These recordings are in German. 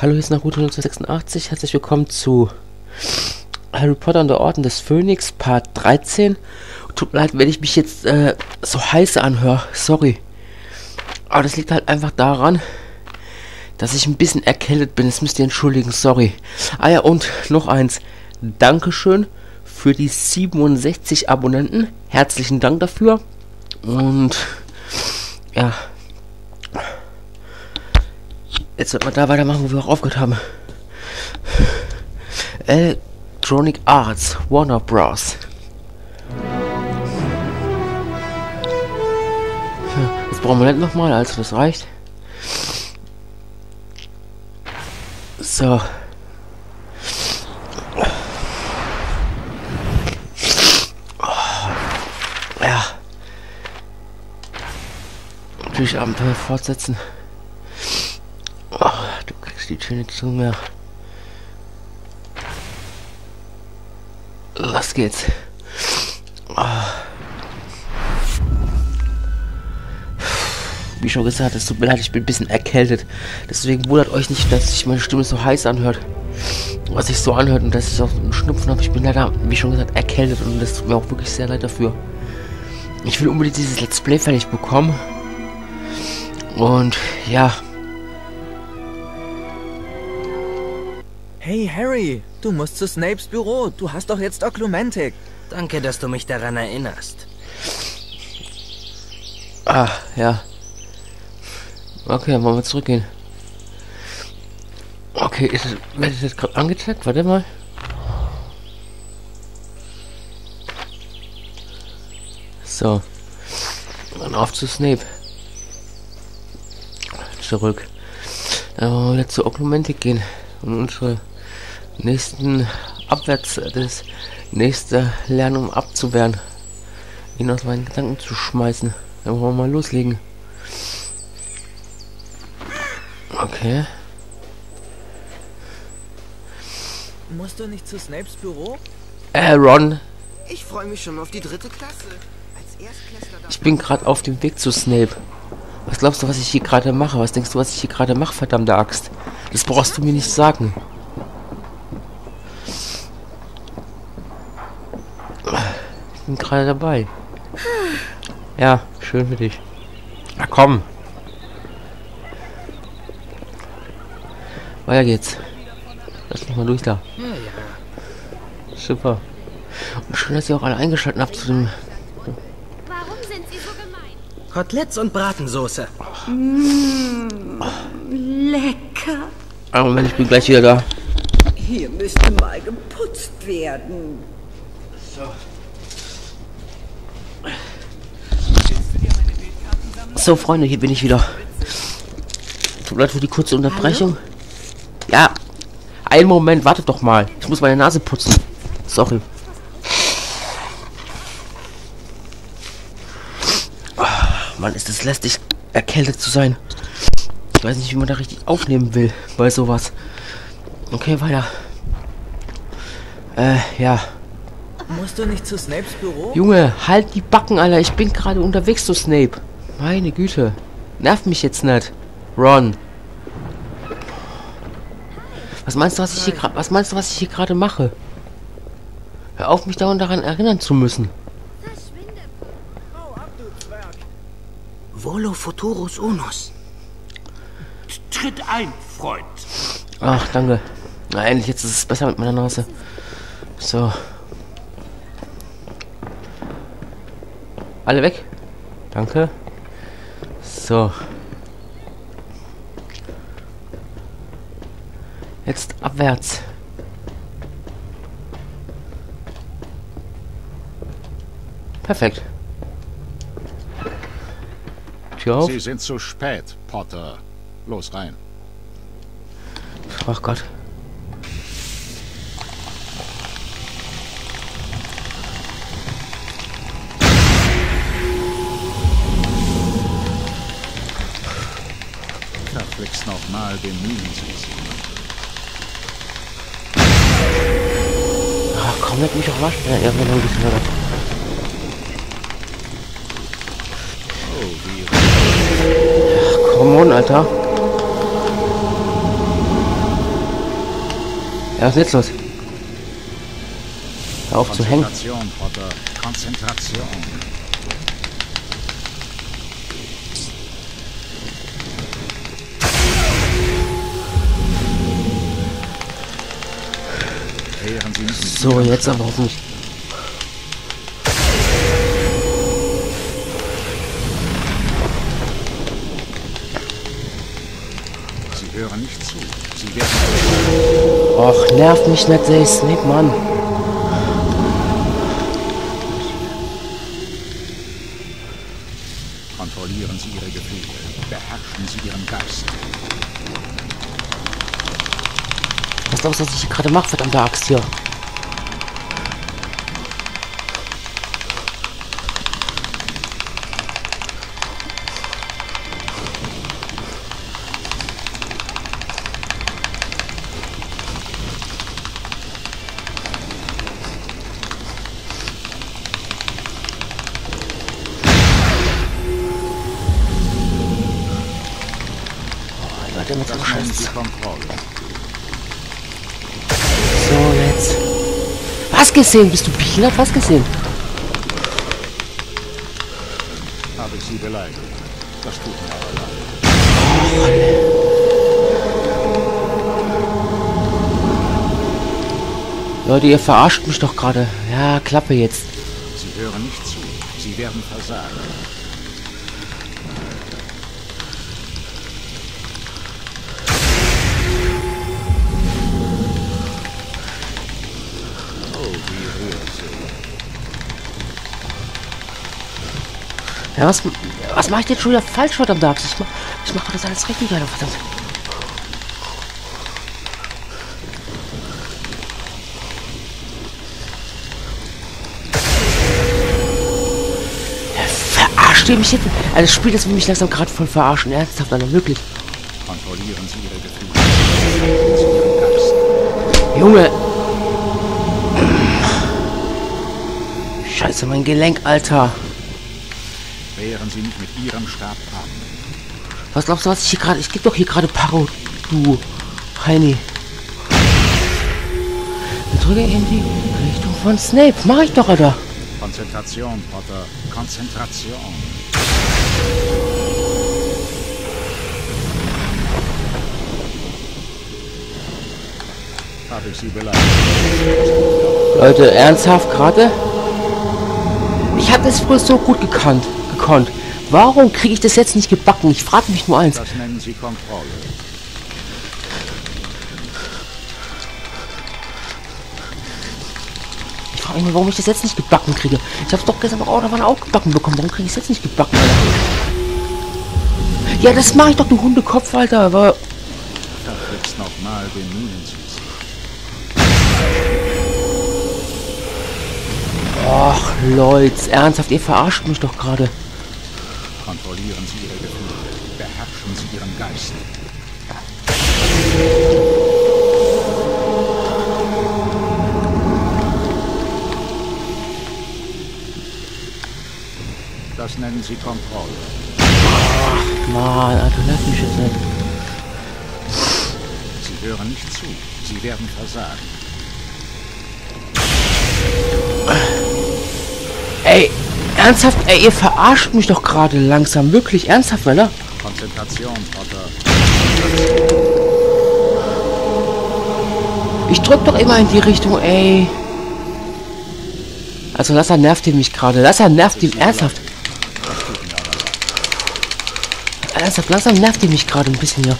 Hallo, hier ist Naruto 1986. Herzlich willkommen zu Harry Potter und der Orden des Phönix, Part 13. Tut mir leid, wenn ich mich jetzt äh, so heiß anhöre. Sorry. Aber das liegt halt einfach daran, dass ich ein bisschen erkältet bin. Das müsst ihr entschuldigen, sorry. Ah ja, und noch eins. Dankeschön für die 67 Abonnenten. Herzlichen Dank dafür. Und ja. Jetzt wird man da weitermachen, wo wir auch aufgehört haben. Electronic Arts, Warner Bros. Jetzt brauchen wir nicht nochmal, also das reicht. So. Ja. Natürlich Abenteuer fortsetzen die Tür nicht zu mehr. Was geht's? Wie schon gesagt, es tut mir leid, ich bin ein bisschen erkältet. Deswegen wundert euch nicht, dass sich meine Stimme so heiß anhört. Was sich so anhört und dass ich auch einen Schnupfen habe. Ich bin leider, wie schon gesagt, erkältet und das tut mir auch wirklich sehr leid dafür. Ich will unbedingt dieses Let's Play fertig bekommen. Und ja, Hey Harry, du musst zu Snapes Büro. Du hast doch jetzt Oklumentik. Danke, dass du mich daran erinnerst. Ah, ja. Okay, dann wollen wir zurückgehen. Okay, ist es, wird es jetzt gerade angezeigt? Warte mal. So. Dann auf zu Snape. Zurück. Dann wollen wir wieder zu Oklumentik gehen und unsere nächsten abwärts das nächste lernen, um abzuwehren. Ihn aus meinen Gedanken zu schmeißen. Dann wollen wir mal loslegen. Okay. Musst du nicht zu Snapes Büro? Äh, Ron. Ich freue mich schon auf die dritte Klasse. Ich bin gerade auf dem Weg zu Snape. Was glaubst du, was ich hier gerade mache? Was denkst du, was ich hier gerade mache, verdammte Axt? Das brauchst du mir nicht sagen. Bin gerade dabei. Ja, schön für dich. Na komm. Weiter geht's. Lass mich mal durch da. Super. Und schön, dass ihr auch alle eingeschaltet habt zu dem... Warum sind Sie so gemein? Koteletts und Bratensoße. Mmh, lecker. Einen Moment, ich bin gleich wieder da. Hier müsste mal geputzt werden. So. So, Freunde, hier bin ich wieder. Tut leid für die kurze Unterbrechung. Hallo? Ja, einen Moment, wartet doch mal. Ich muss meine Nase putzen. Sorry. Oh, Mann, ist es lästig, erkältet zu sein. Ich weiß nicht, wie man da richtig aufnehmen will bei sowas. Okay, weiter. Äh, ja. Musst du nicht zu Snapes Büro? Junge, halt die Backen, Alter. Ich bin gerade unterwegs zu Snape. Meine Güte. Nerv mich jetzt nicht. Ron. Was meinst du, was ich hier gerade was meinst du, was ich hier gerade mache? Hör auf, mich dauernd daran erinnern zu müssen. Volo Futurus Unus. Tritt ein, Freund. Ach, danke. Na, endlich, jetzt ist es besser mit meiner Nase. So. Alle weg. Danke. So. Jetzt abwärts. Perfekt. Tür auf. Sie sind zu spät, Potter. Los rein. Ach Gott. Verflixt nochmal bemühen Sie sich. Ach komm, leck mich doch waschen. Ja, irgendwann bisschen weiter. Oh, wie... Ach, komm on, Alter. Ja, was ist jetzt los? Hör auf zu hängen. Konzentration, Potter. Konzentration. Wehren Sie nicht mit So, jetzt aber hoffentlich. Sie hören nicht zu. Sie werden Och, nervt mich nicht, ey, Snape, Mann. Was du, was ich hier gerade mache, verdammte Axt hier? Gesehen? Bist du behindert? Was gesehen? Habe ich Sie beleidigt? Das tut mir aber leid. Leute, ihr verarscht mich doch gerade. Ja, Klappe jetzt. Sie hören nicht zu. Sie werden versagen. Ja, was, was mache ich jetzt schon wieder falsch, verdammt Axt? Ich mach, ich mache das alles richtig, Alter, verdammt. Verarscht ihr mich jetzt? Also das Spiel, das will mich langsam gerade voll verarschen. Ernsthaft, Alter, wirklich. Kontrollieren Sie Ihre Gefühle. Junge. Scheiße, mein Gelenk, Alter. Wehren Sie nicht mit Ihrem Stab ab. Was glaubst du, was ich hier gerade... Ich gebe doch hier gerade Paro, du Heini. Und drücke in die Richtung von Snape. Mach ich doch, Alter. Konzentration, Potter. Konzentration. Habe ich Sie beleidigt? Leute, ernsthaft gerade? Ich habe das früher so gut gekannt, gekonnt. Warum kriege ich das jetzt nicht gebacken? Ich frage mich nur eins. Das nennen Sie Kontrolle. Ich frage mich warum ich das jetzt nicht gebacken kriege. Ich habe es doch gestern auch oder wann auch gebacken bekommen. Warum kriege ich es jetzt nicht gebacken, Alter? Ja, das mache ich doch, du Hundekopf, Alter. Aber Verflixt nochmal Sie sich. Ach, Leute, ernsthaft, ihr verarscht mich doch gerade. Kontrollieren Sie Ihre Gefühle. Beherrschen Sie Ihren Geist. Das nennen Sie Kontrolle. Mann, Alter, lass mich jetzt nicht. Sie hören nicht zu. Sie werden versagen. Ey, ernsthaft, ey, ihr verarscht mich doch gerade langsam. Wirklich, ernsthaft, Männer. Konzentration, Potter. Ich drück doch immer in die Richtung, ey. Also Lasser nervt ihn mich gerade. Lasser nervt ihn ernsthaft. Ernsthaft, langsam nervt ihn mich gerade ein bisschen hier.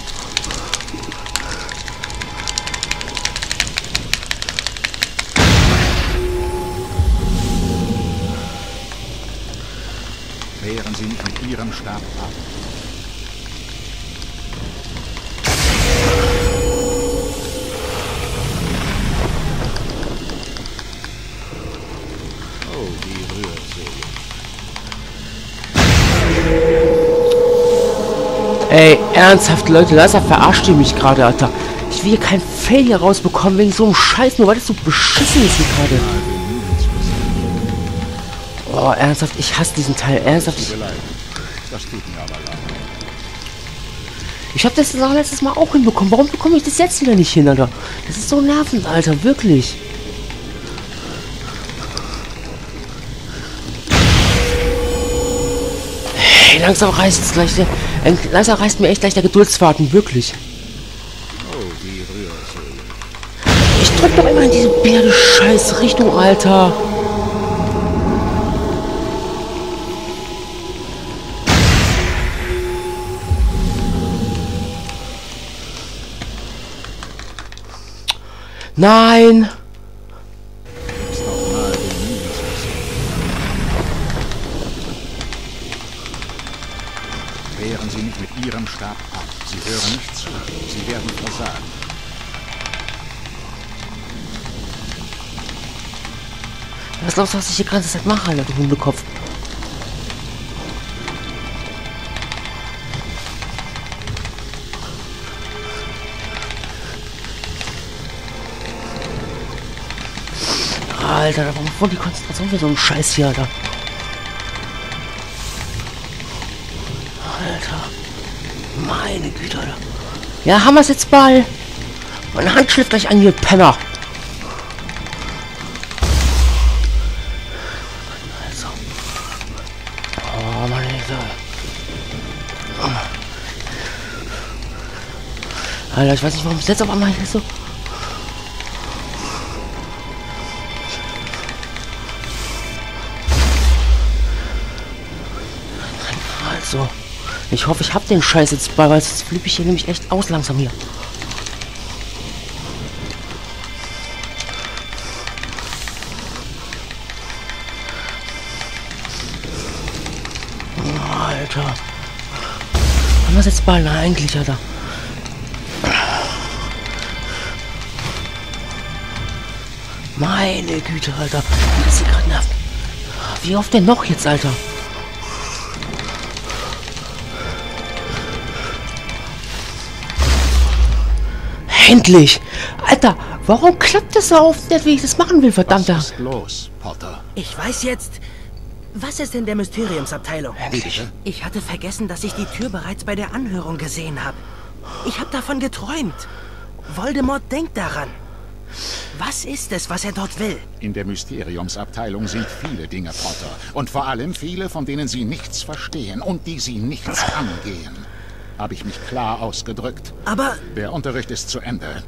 Mit Ihrem Stab ab. Oh. Ey, ernsthaft, Leute, Lasser verarscht ihr mich gerade, Alter. Ich will hier kein Fail hier rausbekommen wegen so einem Scheiß, nur weil das so beschissen ist hier gerade. Oh, ernsthaft, ich hasse diesen Teil. Ernsthaft, ich, habe das auch letztes Mal auch hinbekommen. Warum bekomme ich das jetzt wieder nicht hin, Alter? Das ist so nervend, Alter. Wirklich. Hey, langsam reißt es gleich der... äh, Langsam reißt mir echt gleich der Geduldsfaden. Wirklich. Oh. Ich drück doch immer in diese blöde scheiß Richtung, Alter. Nein! Wehren Sie mich mit Ihrem Stab ab. Sie hören nicht zu. Sie werden versagen. Was glaubst du, was ich die ganze Zeit mache, Alter, du Hundekopf? Alter, warum voll die Konzentration für so einen Scheiß hier, Alter? Alter. Meine Güte, Alter. Ja, haben wir es jetzt bald. Meine Hand schläft gleich an, ihr Penner. Also. Oh, Mann, Alter. Alter, ich weiß nicht, warum es jetzt auf einmal hier so... ich hoffe, ich hab den Scheiß jetzt bei, weil sonst flippe ich hier nämlich echt aus langsam hier. Alter. Haben wir jetzt bald eigentlich, Alter? Meine Güte, Alter. Das hier gerade nervt. Wie oft denn noch jetzt, Alter? Endlich! Alter, warum klappt das so oft nicht, wie ich das machen will, verdammter? Was ist los, Potter? Ich weiß jetzt... Was ist in der Mysteriumsabteilung? Endlich. Ich hatte vergessen, dass ich die Tür bereits bei der Anhörung gesehen habe. Ich habe davon geträumt. Voldemort denkt daran. Was ist es, was er dort will? In der Mysteriumsabteilung sind viele Dinge, Potter. Und vor allem viele, von denen Sie nichts verstehen und die Sie nichts angehen. Habe ich mich klar ausgedrückt? Aber Der Unterricht ist zu Ende.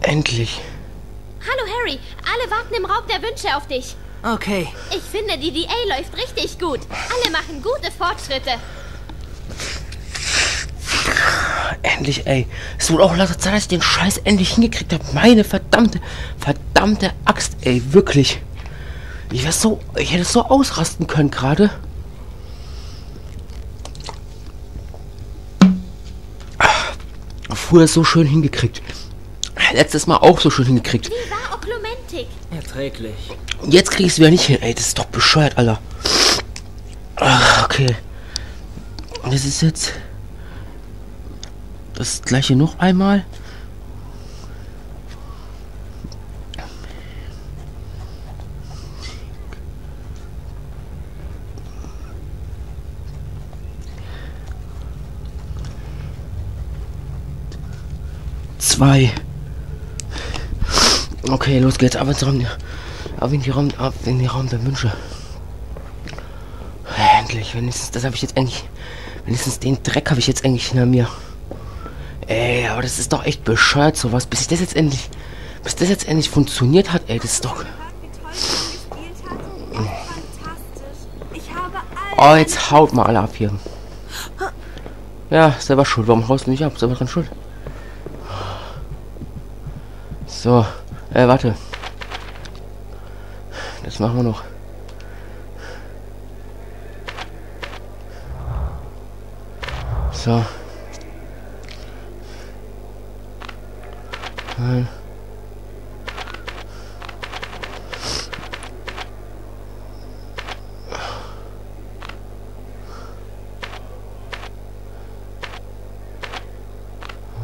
Endlich. Hallo Harry, alle warten im Raum der Wünsche auf dich. okay. Ich finde, die DA läuft richtig gut. Alle machen gute Fortschritte. Endlich, ey. Es wurde auch lauter Zeit, dass ich den Scheiß endlich hingekriegt habe. Meine verdammte, verdammte Axt, ey. Wirklich. Ich wär so, ich hätte so ausrasten können gerade. Früher so schön hingekriegt. Letztes Mal auch so schön hingekriegt. Wie war Oklumentik? Erträglich. Und jetzt krieg ich es wieder nicht hin. Ey, das ist doch bescheuert, Alter. Ach, okay. Und das ist jetzt das gleiche noch einmal. Zwei. Okay, los geht's. Ab ins Raum, ab in die Raum, ab in die Raum der Wünsche. Endlich, wenigstens, das habe ich jetzt eigentlich, wenigstens den Dreck habe ich jetzt eigentlich hinter mir. Ey, aber das ist doch echt bescheuert sowas, bis ich das jetzt endlich, bis das jetzt endlich funktioniert hat, ey, das ist doch, oh, jetzt haut mal alle ab hier. Ja, selber schuld, warum haust du nicht ab, selber dran schuld. So, äh, warte. Das machen wir noch. So. Nein.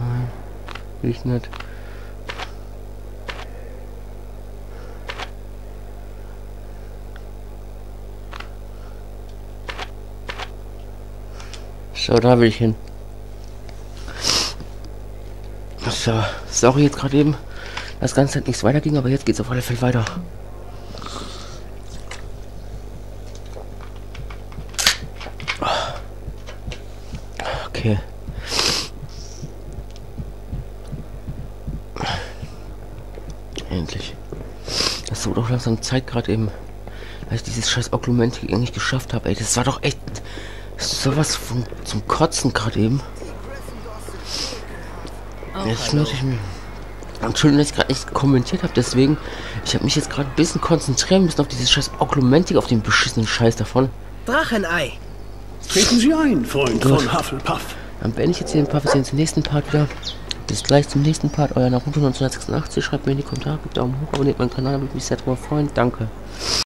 Nein. Ich nicht. So, da will ich hin. So, sorry jetzt gerade eben, das Ganze hat nichts weiterging, aber jetzt geht's auf alle Fälle weiter. Okay. Endlich. Das wurde auch langsam Zeit gerade eben, weil ich dieses scheiß Oklumentik eigentlich geschafft habe. Ey, das war doch echt sowas von zum Kotzen gerade eben. Jetzt möchte ich mir. Entschuldigung, dass ich gerade nicht kommentiert habe, deswegen. Ich habe mich jetzt gerade ein bisschen konzentrieren müssen auf dieses scheiß Oklumentik, auf den beschissenen Scheiß davon. Drachenei. Treten Sie ein, Freund Gut. von Hufflepuff. Dann beende ich jetzt hier den Part. Wir sehen uns im nächsten Part wieder. Bis gleich zum nächsten Part. Euer Naruto 1986. Schreibt mir in die Kommentare, gebt Daumen hoch, abonniert meinen Kanal, würde mich sehr drüber freuen. Danke.